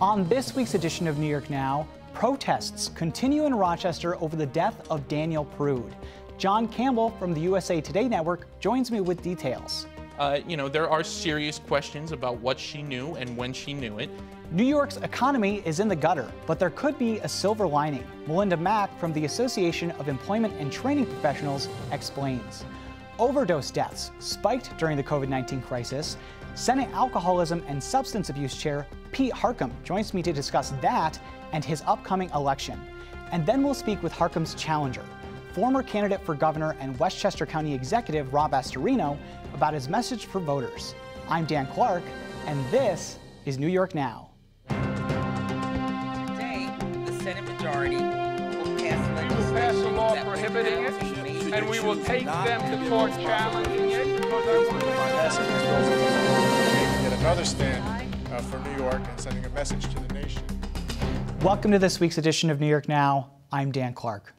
On this week's edition of New York Now, protests continue in Rochester over the death of Daniel Prude. Jon Campbell from the USA Today Network joins me with details. Uh, you know, there are serious questions about what she knew and when she knew it. New York's economy is in the gutter, but there could be a silver lining. Melinda Mack from the Association of Employment and Training Professionals explains. Overdose deaths spiked during the COVID 19 crisis. Senate Alcoholism and Substance Abuse Chair Pete Harckham joins me to discuss that and his upcoming election. And then we'll speak with Harckham's challenger, former candidate for governor and Westchester County Executive Rob Astorino, about his message for voters. I'm Dan Clark, and this is New York Now. Today, the Senate majority will pass We will pass a law that prohibiting it, prohibits and we will take them to court challenging it. Yet another stand uh, for New York and sending a message to the nation. Welcome to this week's edition of New York Now. I'm Dan Clark.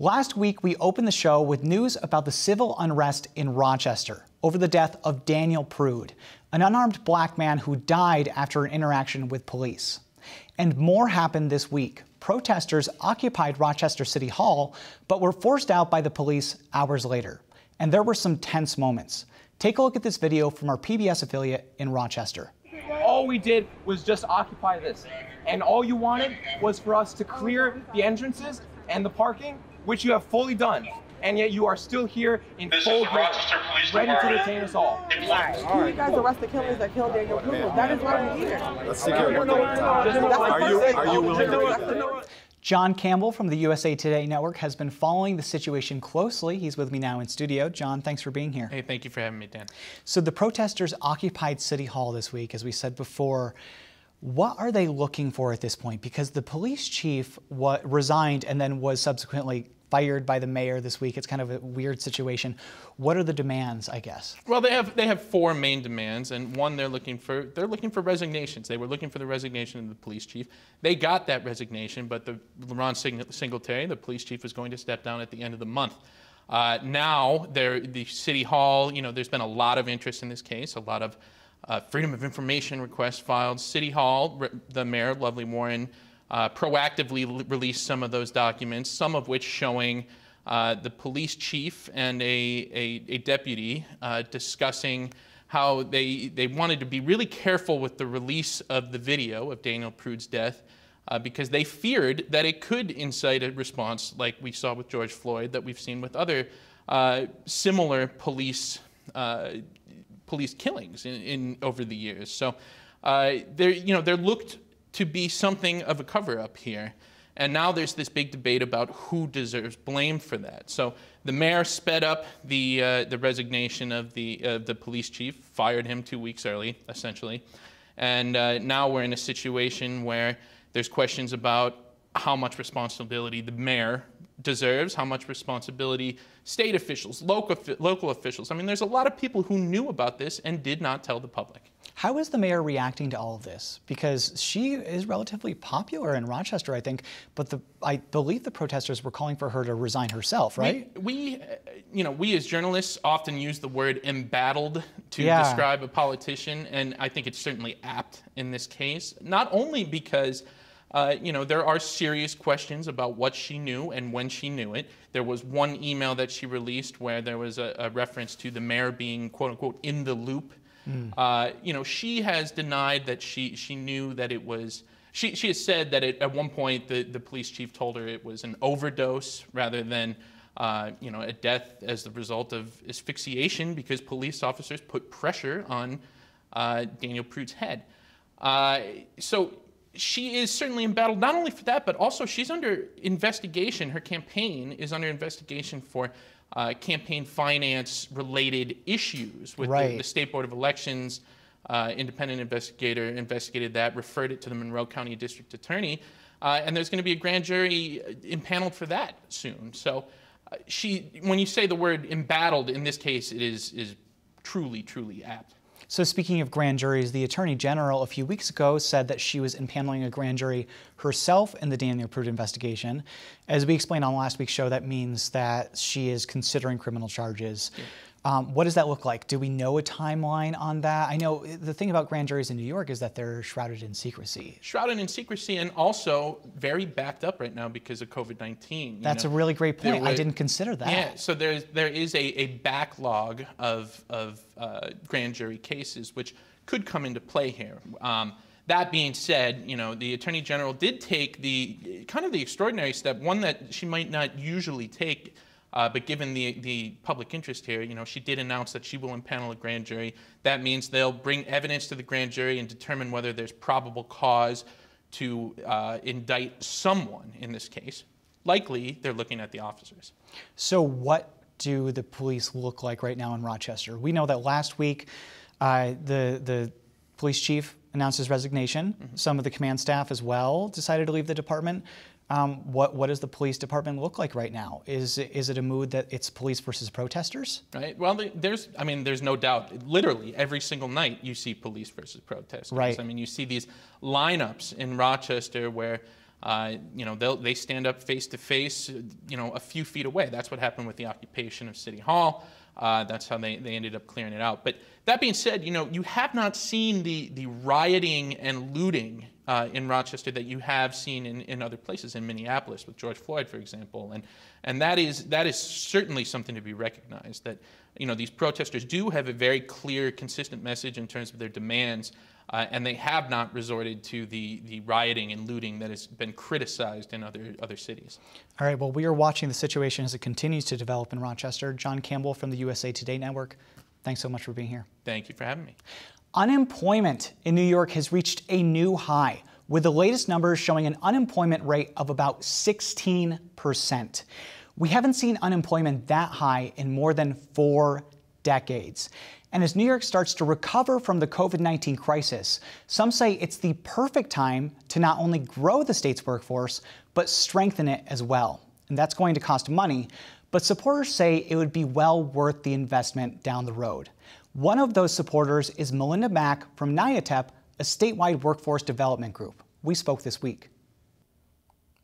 Last week, we opened the show with news about the civil unrest in Rochester over the death of Daniel Prude, an unarmed black man who died after an interaction with police. And more happened this week. Protesters occupied Rochester City Hall, but were forced out by the police hours later. And there were some tense moments. Take a look at this video from our PBS affiliate in Rochester. all we did was just occupy this. And all you wanted was for us to clear the entrances and the parking, which you have fully done. And yet you are still here in This full is the gear, ready to detain us all. Who you guys arrest the killers that killed Daniel Pruitt? That is why we're here. Let's take care of Are you- are you willing to? Jon Campbell from the USA Today Network has been following the situation closely. He's with me now in studio. John, thanks for being here. Hey, thank you for having me, Dan. So, the protesters occupied City Hall this week, as we said before. What are they looking for at this point? Because the police chief wa- resigned and then was subsequently fired by the mayor this week. It's kind of a weird situation. What are the demands, I guess? Well, they have they have four main demands, and one they're looking for they're looking for resignations. They were looking for the resignation of the police chief. They got that resignation, but the Ron Sing- Singletary, the police chief, is going to step down at the end of the month. Uh, now, the city hall, you know, there's been a lot of interest in this case, a lot of uh, freedom of information requests filed. City Hall, the mayor, Lovely Warren, uh, proactively released some of those documents, some of which showing uh, the police chief and a, a, a deputy uh, discussing how they, they wanted to be really careful with the release of the video of Daniel Prude's death uh, because they feared that it could incite a response like we saw with George Floyd, that we've seen with other uh, similar police uh, police killings in, in over the years. So uh, you know they're looked to be something of a cover up here. And now there's this big debate about who deserves blame for that. So the mayor sped up the uh, the resignation of the uh, the police chief, fired him two weeks early, essentially, and uh, now we're in a situation where there's questions about how much responsibility the mayor deserves, how much responsibility state officials, local local officials. I mean, there's a lot of people who knew about this and did not tell the public. How is the mayor reacting to all of this? Because she is relatively popular in Rochester, I think, but the, I believe the protesters were calling for her to resign herself, right? We, we, you know, we as journalists often use the word embattled to Yeah. describe a politician, and I think it's certainly apt in this case. Not only because, uh, you know, there are serious questions about what she knew and when she knew it. There was one email that she released where there was a, a reference to the mayor being "quote unquote" in the loop. Uh, you know, she has denied that she she knew that it was. She, she has said that it, at one point the, the police chief told her it was an overdose rather than uh, you know a death as the result of asphyxiation because police officers put pressure on uh, Daniel Prude's head. Uh, so she is certainly embattled not only for that but also she's under investigation. Her campaign is under investigation for uh, campaign finance related issues with the- Right. the, State Board of Elections. Uh, independent investigator investigated that, referred it to the Monroe County District Attorney, uh, and there's going to be a grand jury uh, impaneled for that soon. So, uh, she, when you say the word embattled, in this case, it is is truly, truly apt. So, speaking of grand juries, the Attorney General a few weeks ago said that she was impaneling a grand jury herself in the Daniel Prude investigation. As we explained on last week's show, that means that she is considering criminal charges. Um, what does that look like? Do we know a timeline on that? I know the thing about grand juries in New York is that they're shrouded in secrecy. Shrouded in secrecy and also very backed up right now because of COVID 19. That's know, a really great point. I didn't consider that. Yeah, so there's, there is a, a backlog of, of uh, grand jury cases which could come into play here. Um, that being said, you know, the Attorney General did take the kind of the extraordinary step, one that she might not usually take uh, but given the, the public interest here, you know, she did announce that she will impanel a grand jury. That means they'll bring evidence to the grand jury and determine whether there's probable cause to uh, indict someone in this case. Likely, they're looking at the officers. So, what do the police look like right now in Rochester? We know that last week, uh, the the police chief announced his resignation. Mm-hmm. Some of the command staff as well decided to leave the department. Um, what, what does the police department look like right now? Is, is it a mood that it's police versus protesters? Right. Well, there's, I mean, there's no doubt. Literally every single night you see police versus protesters. Right. I mean, you see these lineups in Rochester where, uh, you know, they they stand up face to face, you know, a few feet away. That's what happened with the occupation of City Hall. Uh, that's how they, they ended up clearing it out. But that being said, you know, you have not seen the, the rioting and looting uh, in Rochester that you have seen in, in other places, in Minneapolis with George Floyd, for example. And, and that, is, that is certainly something to be recognized, that you know, these protesters do have a very clear, consistent message in terms of their demands, uh, and they have not resorted to the, the rioting and looting that has been criticized in other, other cities. All right, well, we are watching the situation as it continues to develop in Rochester. Jon Campbell from the USA Today Network, thanks so much for being here. Thank you for having me. Unemployment in New York has reached a new high, with the latest numbers showing an unemployment rate of about 16%. We haven't seen unemployment that high in more than four decades. And as New York starts to recover from the COVID 19 crisis, some say it's the perfect time to not only grow the state's workforce, but strengthen it as well. And that's going to cost money, but supporters say it would be well worth the investment down the road. One of those supporters is Melinda Mack from NYATEP, a statewide workforce development group. We spoke this week.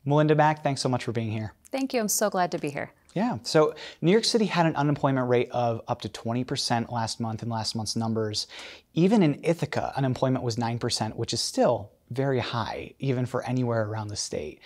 Melinda Mack, thanks so much for being here. Thank you. I'm so glad to be here. Yeah. So New York City had an unemployment rate of up to 20% last month in last month's numbers. Even in Ithaca, unemployment was 9%, which is still very high, even for anywhere around the state.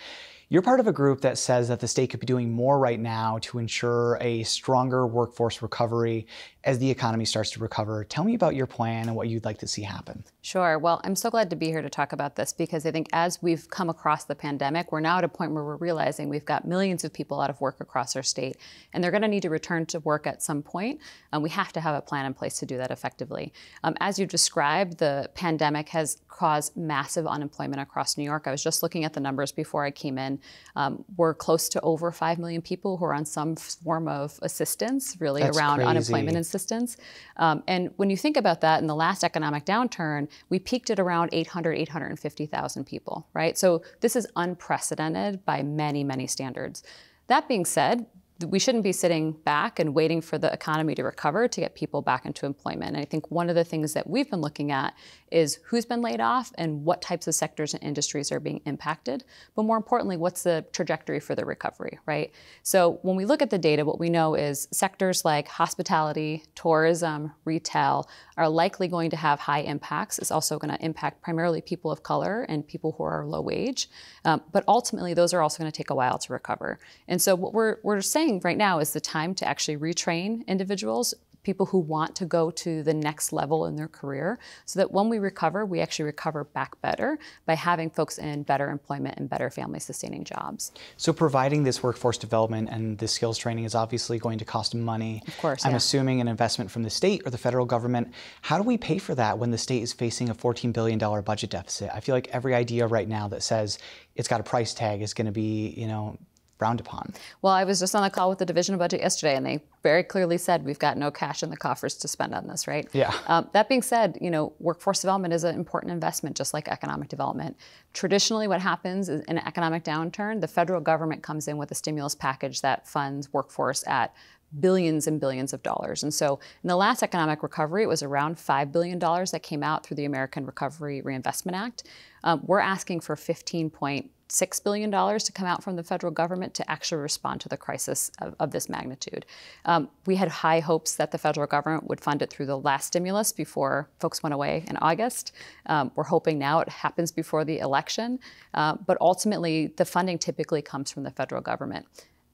You're part of a group that says that the state could be doing more right now to ensure a stronger workforce recovery as the economy starts to recover. Tell me about your plan and what you'd like to see happen. Sure. Well, I'm so glad to be here to talk about this because I think as we've come across the pandemic, we're now at a point where we're realizing we've got millions of people out of work across our state, and they're going to need to return to work at some point. And we have to have a plan in place to do that effectively. Um, as you described, the pandemic has caused massive unemployment across New York. I was just looking at the numbers before I came in. Um, we're close to over 5 million people who are on some form of assistance, really, That's around crazy. unemployment assistance. Um, and when you think about that, in the last economic downturn, we peaked at around 800, 850,000 people, right? So this is unprecedented by many, many standards. That being said, we shouldn't be sitting back and waiting for the economy to recover to get people back into employment. And I think one of the things that we've been looking at is who's been laid off and what types of sectors and industries are being impacted. But more importantly, what's the trajectory for the recovery, right? So when we look at the data, what we know is sectors like hospitality, tourism, retail are likely going to have high impacts. It's also going to impact primarily people of color and people who are low wage. Um, but ultimately, those are also going to take a while to recover. And so what we're, we're saying right now is the time to actually retrain individuals people who want to go to the next level in their career so that when we recover, we actually recover back better by having folks in better employment and better family sustaining jobs. So providing this workforce development and this skills training is obviously going to cost money. Of course. I'm yeah. assuming an investment from the state or the federal government. How do we pay for that when the state is facing a $14 billion budget deficit? I feel like every idea right now that says it's got a price tag is going to be, you know, frowned upon. Well, I was just on a call with the division of budget yesterday, and they very clearly said we've got no cash in the coffers to spend on this, right? Yeah. Um, that being said, you know, workforce development is an important investment, just like economic development. Traditionally, what happens is in an economic downturn, the federal government comes in with a stimulus package that funds workforce at billions and billions of dollars. And so in the last economic recovery, it was around $5 billion that came out through the American Recovery Reinvestment Act. Um, we're asking for 15.8 $6 billion to come out from the federal government to actually respond to the crisis of, of this magnitude. Um, we had high hopes that the federal government would fund it through the last stimulus before folks went away in August. Um, we're hoping now it happens before the election. Uh, but ultimately, the funding typically comes from the federal government.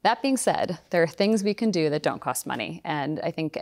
That being said, there are things we can do that don't cost money. And I think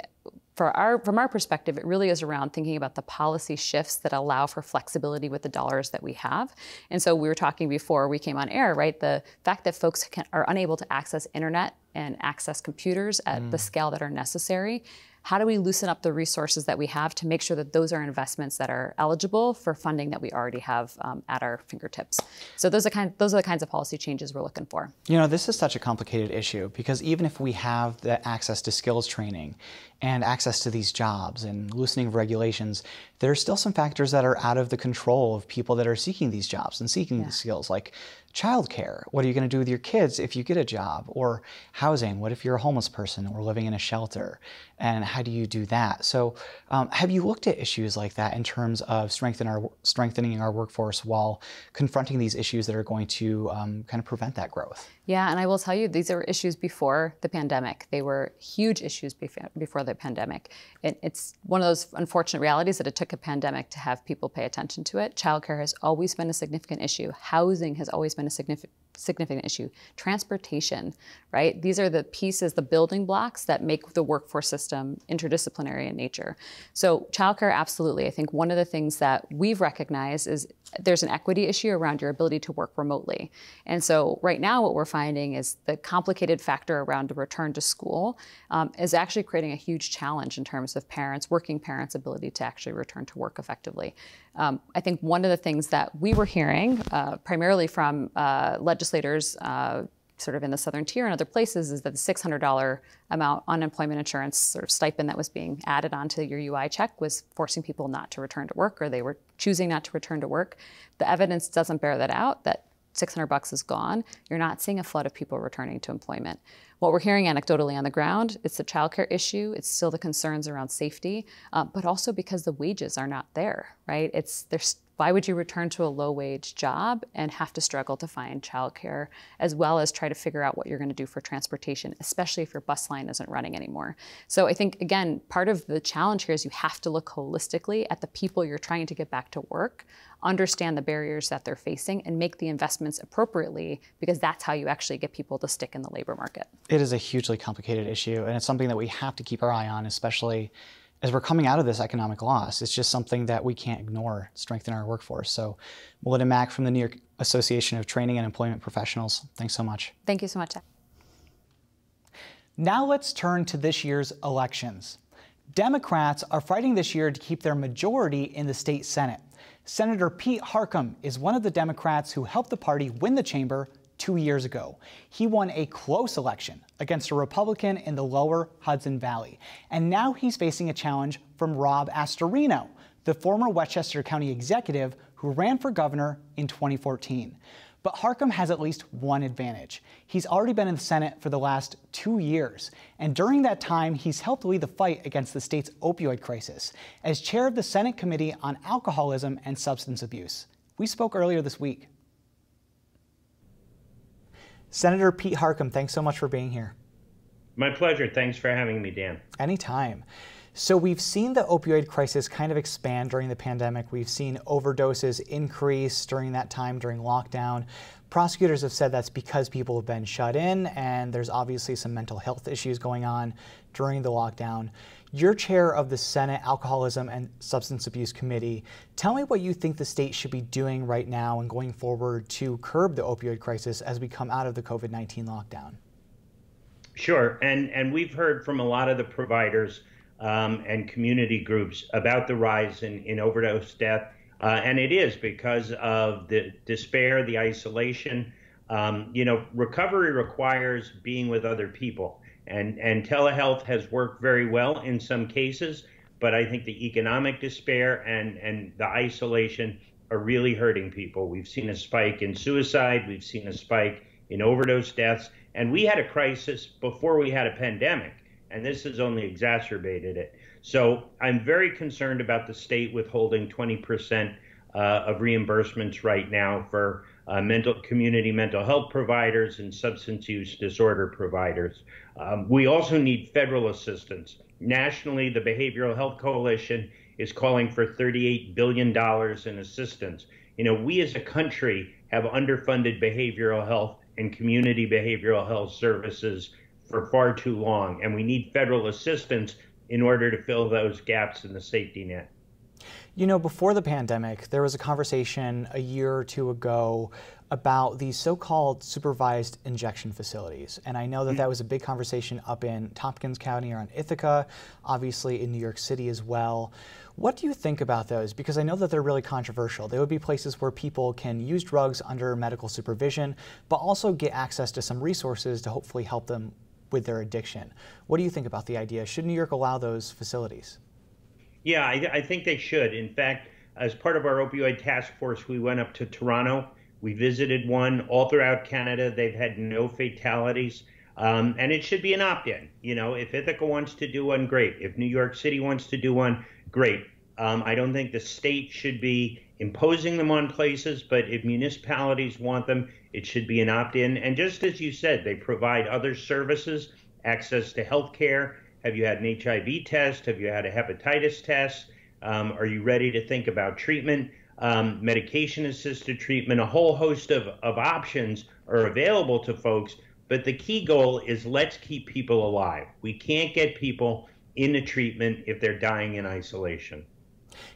our, from our perspective, it really is around thinking about the policy shifts that allow for flexibility with the dollars that we have. And so we were talking before we came on air, right? The fact that folks can, are unable to access internet and access computers at mm. the scale that are necessary how do we loosen up the resources that we have to make sure that those are investments that are eligible for funding that we already have um, at our fingertips? So those are kind of, those are the kinds of policy changes we're looking for. You know, this is such a complicated issue because even if we have the access to skills training and access to these jobs and loosening of regulations, there are still some factors that are out of the control of people that are seeking these jobs and seeking yeah. these skills, like childcare. What are you going to do with your kids if you get a job? Or housing. What if you're a homeless person or living in a shelter? And how do you do that? So, um, have you looked at issues like that in terms of strengthen our, strengthening our workforce while confronting these issues that are going to um, kind of prevent that growth? Yeah, and I will tell you, these are issues before the pandemic. They were huge issues before the pandemic. It, it's one of those unfortunate realities that it took a pandemic to have people pay attention to it. Childcare has always been a significant issue. Housing has always been a significant significant issue. Transportation, right? These are the pieces, the building blocks that make the workforce system interdisciplinary in nature. So childcare, absolutely. I think one of the things that we've recognized is there's an equity issue around your ability to work remotely. And so right now what we're finding is the complicated factor around the return to school um, is actually creating a huge challenge in terms of parents, working parents' ability to actually return to work effectively. Um, I think one of the things that we were hearing, uh, primarily from uh, legislators uh, sort of in the southern tier and other places, is that the $600 amount unemployment insurance sort of stipend that was being added onto your UI check was forcing people not to return to work or they were choosing not to return to work. The evidence doesn't bear that out, that 600 bucks is gone. You're not seeing a flood of people returning to employment. What we're hearing anecdotally on the ground, it's the childcare issue. It's still the concerns around safety, uh, but also because the wages are not there, right? It's there's why would you return to a low wage job and have to struggle to find childcare as well as try to figure out what you're going to do for transportation, especially if your bus line isn't running anymore? So I think, again, part of the challenge here is you have to look holistically at the people you're trying to get back to work, understand the barriers that they're facing, and make the investments appropriately because that's how you actually get people to stick in the labor market. It is a hugely complicated issue, and it's something that we have to keep our eye on, especially as we're coming out of this economic loss, it's just something that we can't ignore, strengthen our workforce. So, Melinda Mack from the New York Association of Training and Employment Professionals, thanks so much. Thank you so much. Now let's turn to this year's elections. Democrats are fighting this year to keep their majority in the state Senate. Senator Pete Harckham is one of the Democrats who helped the party win the chamber two years ago. He won a close election against a Republican in the lower Hudson Valley. And now he's facing a challenge from Rob Astorino, the former Westchester County executive who ran for governor in 2014. But Harckham has at least one advantage. He's already been in the Senate for the last two years, and during that time, he's helped lead the fight against the state's opioid crisis as chair of the Senate Committee on Alcoholism and Substance Abuse. We spoke earlier this week. Senator Pete Harckham, thanks so much for being here. My pleasure. Thanks for having me, Dan. Anytime. So we've seen the opioid crisis kind of expand during the pandemic. We've seen overdoses increase during that time during lockdown. Prosecutors have said that's because people have been shut in and there's obviously some mental health issues going on during the lockdown. You're chair of the Senate Alcoholism and Substance Abuse Committee. Tell me what you think the state should be doing right now and going forward to curb the opioid crisis as we come out of the COVID 19 lockdown. Sure. And, and we've heard from a lot of the providers um, and community groups about the rise in, in overdose death. Uh, and it is because of the despair, the isolation. Um, you know, recovery requires being with other people. And, and telehealth has worked very well in some cases, but I think the economic despair and, and the isolation are really hurting people. We've seen a spike in suicide, we've seen a spike in overdose deaths, and we had a crisis before we had a pandemic, and this has only exacerbated it. So I'm very concerned about the state withholding 20% uh, of reimbursements right now for uh, mental community mental health providers and substance use disorder providers. Um, we also need federal assistance. Nationally, the Behavioral Health Coalition is calling for $38 billion in assistance. You know, we as a country have underfunded behavioral health and community behavioral health services for far too long, and we need federal assistance in order to fill those gaps in the safety net. You know, before the pandemic, there was a conversation a year or two ago about these so-called supervised injection facilities. And I know that mm. that was a big conversation up in Tompkins County or in Ithaca, obviously in New York City as well. What do you think about those? Because I know that they're really controversial. They would be places where people can use drugs under medical supervision, but also get access to some resources to hopefully help them with their addiction. What do you think about the idea? Should New York allow those facilities? Yeah, I, I think they should. In fact, as part of our opioid task force, we went up to Toronto. We visited one all throughout Canada. They've had no fatalities. Um, and it should be an opt in. You know, if Ithaca wants to do one, great. If New York City wants to do one, great. Um, I don't think the state should be imposing them on places, but if municipalities want them, it should be an opt in. And just as you said, they provide other services, access to health care, have you had an HIV test? Have you had a hepatitis test? Um, are you ready to think about treatment? Um, medication assisted treatment, a whole host of, of options are available to folks. But the key goal is let's keep people alive. We can't get people into treatment if they're dying in isolation.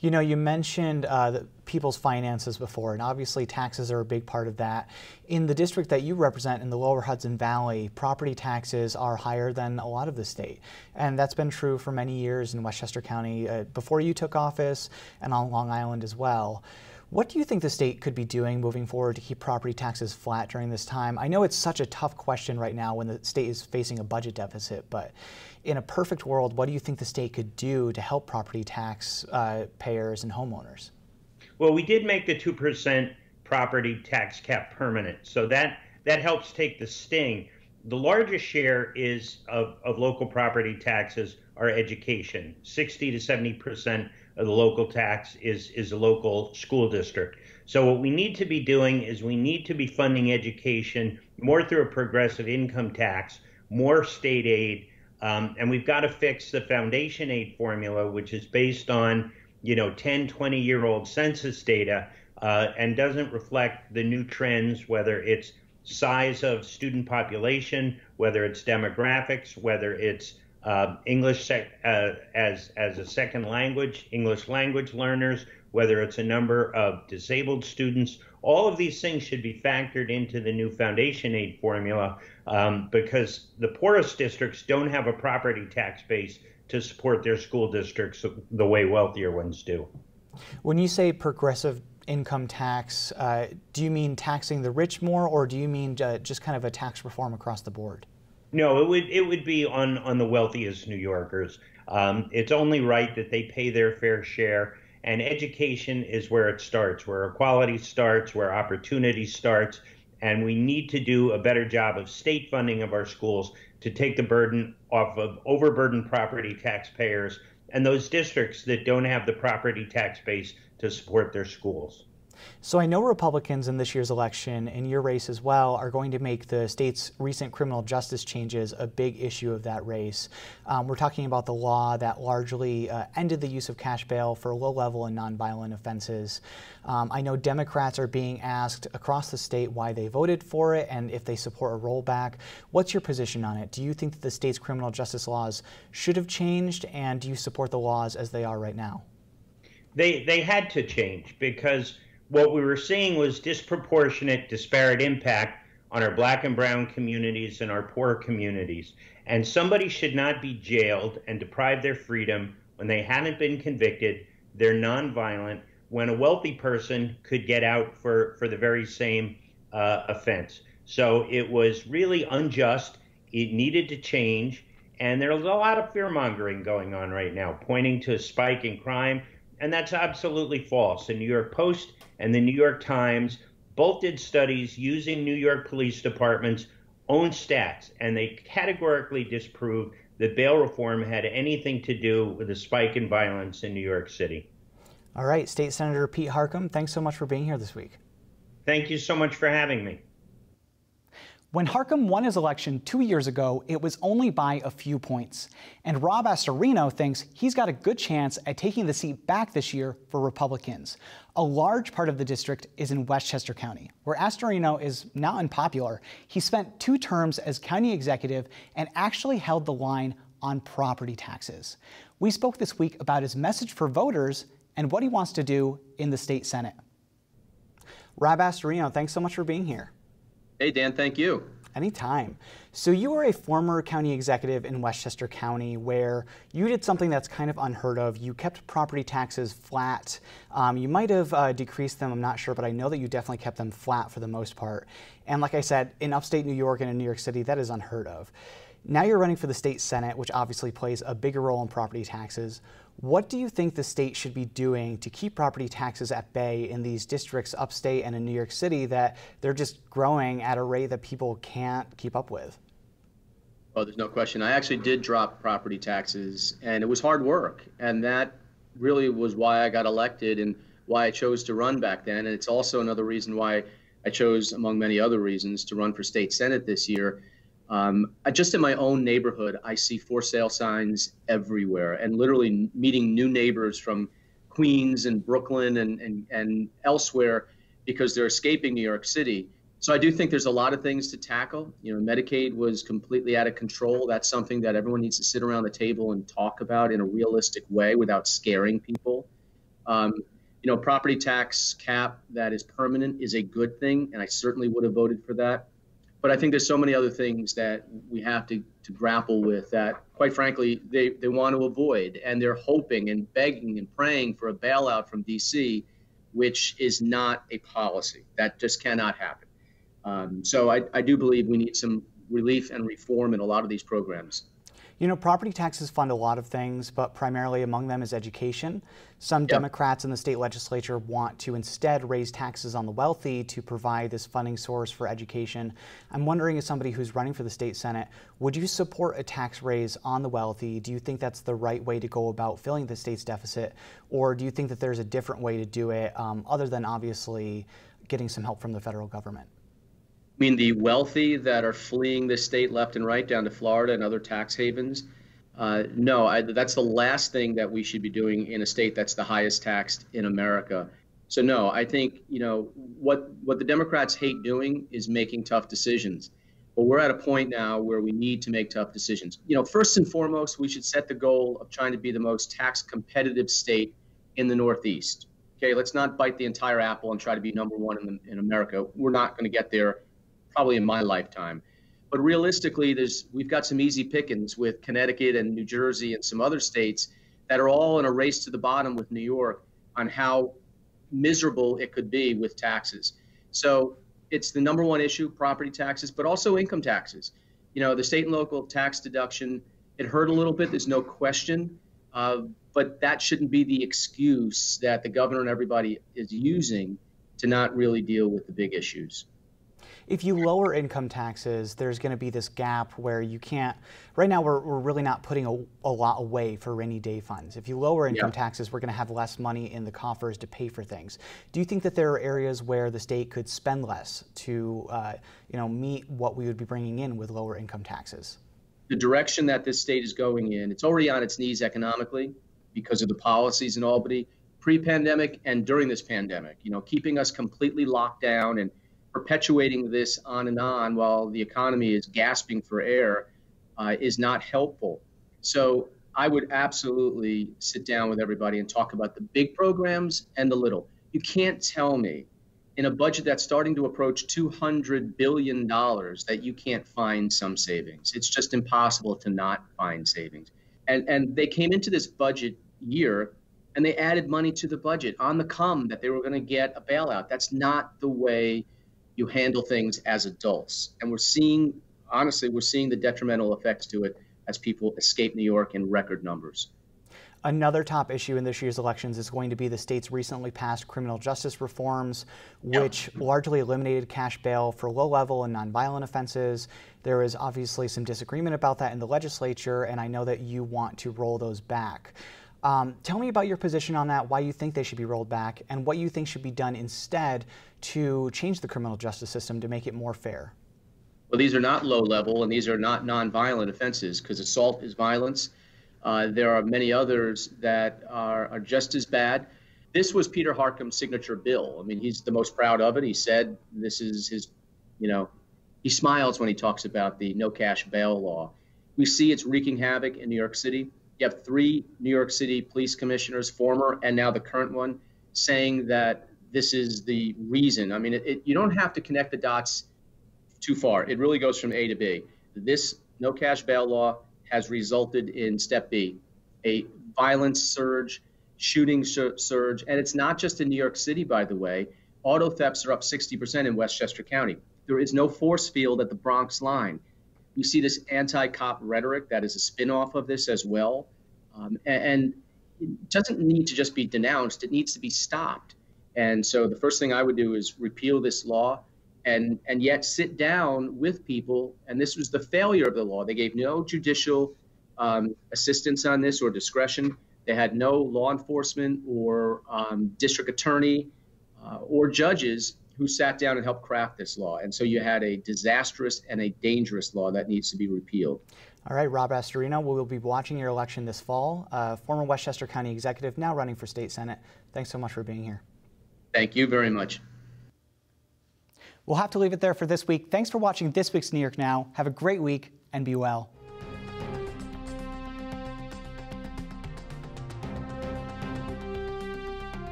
You know, you mentioned uh, people's finances before, and obviously taxes are a big part of that. In the district that you represent in the lower Hudson Valley, property taxes are higher than a lot of the state. And that's been true for many years in Westchester County uh, before you took office and on Long Island as well. What do you think the state could be doing moving forward to keep property taxes flat during this time? I know it's such a tough question right now when the state is facing a budget deficit, but in a perfect world, what do you think the state could do to help property tax uh, payers and homeowners? Well, we did make the 2% property tax cap permanent, so that, that helps take the sting. The largest share is of, of local property taxes are education. 60 to 70 percent of the local tax is is a local school district. So what we need to be doing is we need to be funding education more through a progressive income tax, more state aid, um, and we've got to fix the foundation aid formula, which is based on you know 10, 20 year old census data uh, and doesn't reflect the new trends, whether it's size of student population, whether it's demographics, whether it's uh, English uh, as as a second language, English language learners, whether it's a number of disabled students. All of these things should be factored into the new foundation aid formula um, because the poorest districts don't have a property tax base to support their school districts the way wealthier ones do. When you say progressive income tax, uh, do you mean taxing the rich more, or do you mean uh, just kind of a tax reform across the board? No, it would it would be on on the wealthiest New Yorkers. Um, it's only right that they pay their fair share, and education is where it starts, where equality starts, where opportunity starts, and we need to do a better job of state funding of our schools to take the burden off of overburdened property taxpayers and those districts that don't have the property tax base to support their schools. So I know Republicans in this year's election, in your race as well, are going to make the state's recent criminal justice changes a big issue of that race. Um, we're talking about the law that largely uh, ended the use of cash bail for low-level and nonviolent offenses. Um, I know Democrats are being asked across the state why they voted for it and if they support a rollback. What's your position on it? Do you think that the state's criminal justice laws should have changed, and do you support the laws as they are right now? They they had to change because what we were seeing was disproportionate, disparate impact on our black and brown communities and our poor communities. And somebody should not be jailed and deprived their freedom when they hadn't been convicted, they're nonviolent, when a wealthy person could get out for, for the very same uh, offense. So it was really unjust. It needed to change. And there's a lot of fear mongering going on right now, pointing to a spike in crime. And that's absolutely false. The New York Post and the New York Times both did studies using New York Police Department's own stats, and they categorically disproved that bail reform had anything to do with the spike in violence in New York City. All right, State Senator Pete Harckham, thanks so much for being here this week. Thank you so much for having me. When Harckham won his election two years ago, it was only by a few points. And Rob Astorino thinks he's got a good chance at taking the seat back this year for Republicans. A large part of the district is in Westchester County, where Astorino is not unpopular. He spent two terms as county executive and actually held the line on property taxes. We spoke this week about his message for voters and what he wants to do in the state Senate. Rob Astorino, thanks so much for being here. Hey, Dan, thank you. Anytime. So, you were a former county executive in Westchester County where you did something that's kind of unheard of. You kept property taxes flat. Um, you might have uh, decreased them, I'm not sure, but I know that you definitely kept them flat for the most part. And like I said, in upstate New York and in New York City, that is unheard of. Now you're running for the state Senate, which obviously plays a bigger role in property taxes. What do you think the state should be doing to keep property taxes at bay in these districts upstate and in New York City that they're just growing at a rate that people can't keep up with? Oh, there's no question. I actually did drop property taxes, and it was hard work. And that really was why I got elected and why I chose to run back then. And it's also another reason why I chose, among many other reasons, to run for state senate this year um, just in my own neighborhood, I see for sale signs everywhere, and literally meeting new neighbors from Queens and Brooklyn and, and, and elsewhere because they're escaping New York City. So I do think there's a lot of things to tackle. You know, Medicaid was completely out of control. That's something that everyone needs to sit around the table and talk about in a realistic way without scaring people. Um, you know, property tax cap that is permanent is a good thing, and I certainly would have voted for that. But I think there's so many other things that we have to, to grapple with that, quite frankly, they, they want to avoid. And they're hoping and begging and praying for a bailout from DC, which is not a policy. That just cannot happen. Um, so I, I do believe we need some relief and reform in a lot of these programs. You know, property taxes fund a lot of things, but primarily among them is education. Some yep. Democrats in the state legislature want to instead raise taxes on the wealthy to provide this funding source for education. I'm wondering, as somebody who's running for the state Senate, would you support a tax raise on the wealthy? Do you think that's the right way to go about filling the state's deficit? Or do you think that there's a different way to do it, um, other than obviously getting some help from the federal government? I mean, the wealthy that are fleeing the state left and right down to Florida and other tax havens. Uh, no, I, that's the last thing that we should be doing in a state that's the highest taxed in America. So no, I think you know what what the Democrats hate doing is making tough decisions. But we're at a point now where we need to make tough decisions. You know, first and foremost, we should set the goal of trying to be the most tax competitive state in the Northeast. Okay, let's not bite the entire apple and try to be number one in, the, in America. We're not going to get there probably in my lifetime. But realistically, there's we've got some easy pickings with Connecticut and New Jersey and some other states that are all in a race to the bottom with New York on how miserable it could be with taxes. So it's the number one issue, property taxes, but also income taxes. You know, the state and local tax deduction, it hurt a little bit, there's no question. Uh, but that shouldn't be the excuse that the governor and everybody is using to not really deal with the big issues if you lower income taxes, there's going to be this gap where you can't. Right now, we're, we're really not putting a, a lot away for rainy day funds. If you lower income yeah. taxes, we're going to have less money in the coffers to pay for things. Do you think that there are areas where the state could spend less to, uh, you know, meet what we would be bringing in with lower income taxes? The direction that this state is going in, it's already on its knees economically because of the policies in Albany pre-pandemic and during this pandemic. You know, keeping us completely locked down and perpetuating this on and on while the economy is gasping for air uh, is not helpful. So I would absolutely sit down with everybody and talk about the big programs and the little. You can't tell me in a budget that's starting to approach $200 billion that you can't find some savings. It's just impossible to not find savings. And, and they came into this budget year and they added money to the budget on the come that they were going to get a bailout. That's not the way you handle things as adults. And we're seeing, honestly, we're seeing the detrimental effects to it as people escape New York in record numbers. Another top issue in this year's elections is going to be the state's recently passed criminal justice reforms, which yep. largely eliminated cash bail for low level and nonviolent offenses. There is obviously some disagreement about that in the legislature, and I know that you want to roll those back. Um, tell me about your position on that, why you think they should be rolled back, and what you think should be done instead to change the criminal justice system to make it more fair. Well, these are not low level and these are not nonviolent offenses because assault is violence. Uh, there are many others that are, are just as bad. This was Peter Harckham's signature bill. I mean, he's the most proud of it. He said this is his, you know, he smiles when he talks about the no cash bail law. We see it's wreaking havoc in New York City. You have three New York City police commissioners, former and now the current one, saying that this is the reason. I mean, it, it, you don't have to connect the dots too far. It really goes from A to B. This no cash bail law has resulted in step B, a violence surge, shooting surge, and it's not just in New York City, by the way. Auto thefts are up 60% in Westchester County. There is no force field at the Bronx line. We see this anti-cop rhetoric that is a spin-off of this as well, um, and, and it doesn't need to just be denounced. It needs to be stopped. And so the first thing I would do is repeal this law and and yet sit down with people. And this was the failure of the law. They gave no judicial um, assistance on this or discretion. They had no law enforcement or um, district attorney uh, or judges who sat down and helped craft this law. And so you had a disastrous and a dangerous law that needs to be repealed. All right, Rob Astorino, we will be watching your election this fall. Uh, former Westchester County executive, now running for state senate. Thanks so much for being here. Thank you very much. We'll have to leave it there for this week. Thanks for watching this week's New York Now. Have a great week and be well.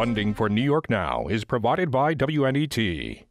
Funding for New York Now is provided by WNET.